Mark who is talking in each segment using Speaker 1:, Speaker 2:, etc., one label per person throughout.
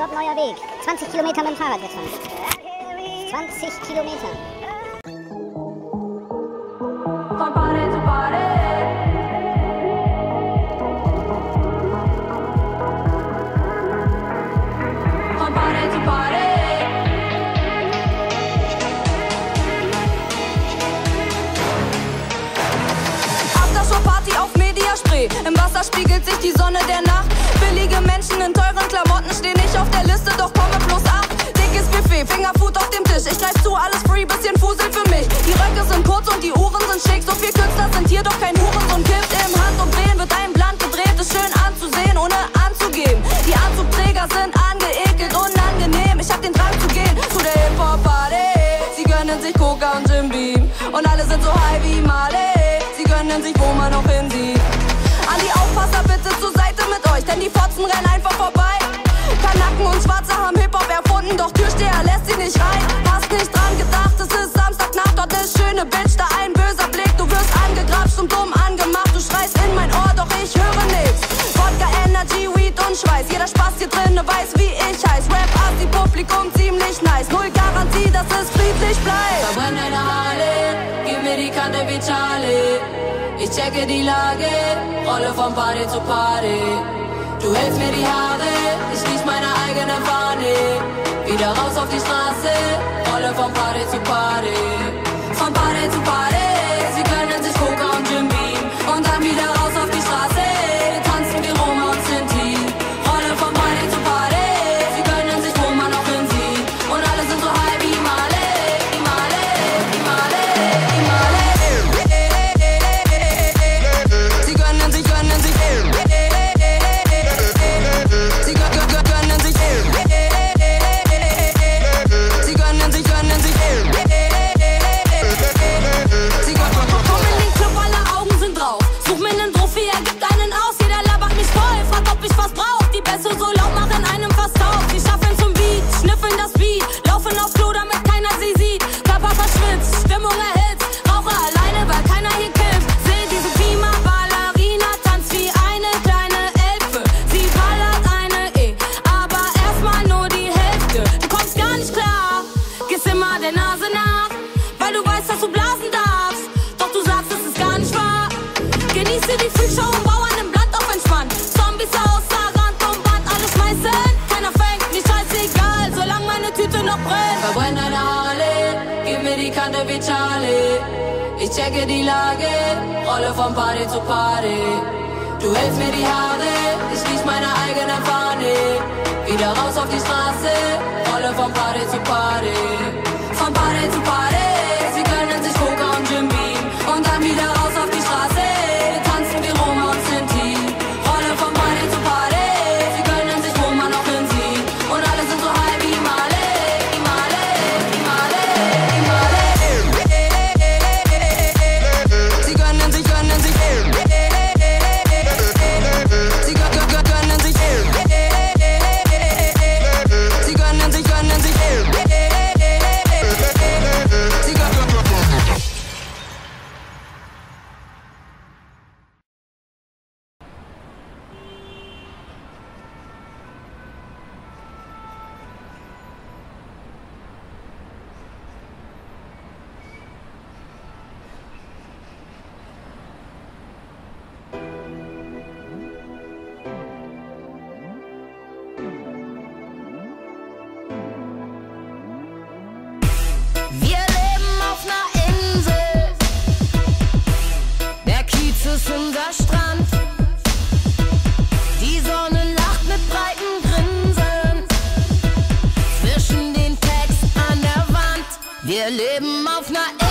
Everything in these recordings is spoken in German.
Speaker 1: dort neuer Weg. 20 Kilometer mit dem Fahrrad gefahren. 20 Kilometer.
Speaker 2: Mediaspray. Im Wasser spiegelt sich die Sonne der Nacht. Billige Menschen in teuren Klamotten stehen nicht auf der Liste, doch komme plus acht. Dickes Buffet, Fingerfood auf dem Tisch. Ich greif zu, alles free, bisschen Fusel für mich. Die Röcke sind kurz und die Uhren sind schick. So viel Künstler sind hier, doch kein Hurensohn kippt im Handumdrehen. Wird ein Blatt gedreht, ist schön anzusehen, ohne anzugeben. Die Anzugträger sind angeekelt, unangenehm. Ich hab den Drang zu gehen zu der Hip-Hop-Party. Sie gönnen sich Coca und Jim Beam. Und alle sind so high wie Marley. Sie gönnen sich, wo man auch Aufpasser bitte zur Seite mit euch, denn die Fotzen rennen einfach vorbei. Kanacken und Schwarze haben Hip-Hop erfunden, doch Türsteher lässt sie nicht rein. Hast nicht dran gedacht, es ist Samstagnacht, dort ist schöne Bitch, da ein böser Blick. Du wirst angegrapscht und dumm angemacht, du schreist in mein Ohr, doch ich höre nichts. Wodka, Energy, Weed und Schweiß, jeder Spaß hier drinne weiß, wie ich heiß. Rap, Assi, Publikum ziemlich nice, null
Speaker 3: Ich checke die Lage, rolle von Party zu Party. Du hältst mir die Haare, ich riech meine eigene Fahne. Wieder raus auf die Straße, rolle von Party zu Party. Von Party zu Party, Charlie. Ich checke die Lage, rolle von Party zu Party. Du hältst mir die Haare, ich riech meine eigene Fahne. Wieder raus auf die Straße, rolle von Party zu Party.
Speaker 4: Leben auf einer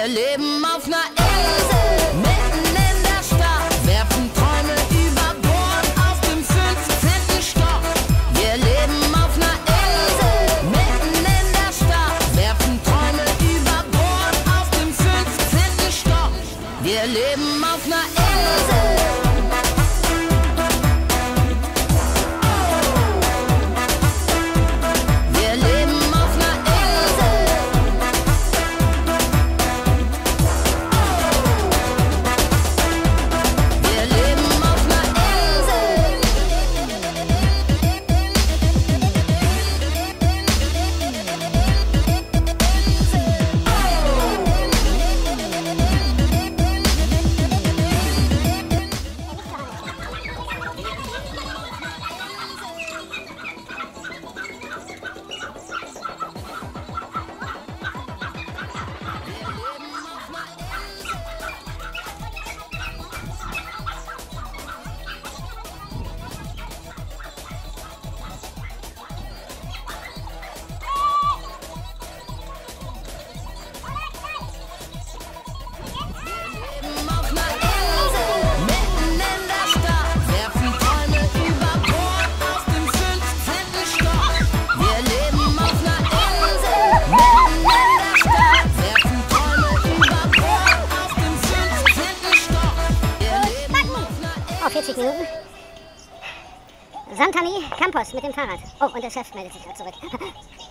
Speaker 4: Wir leben auf einer Erde. Santami Campos mit dem Fahrrad. Oh, und der Chef meldet sich gerade zurück.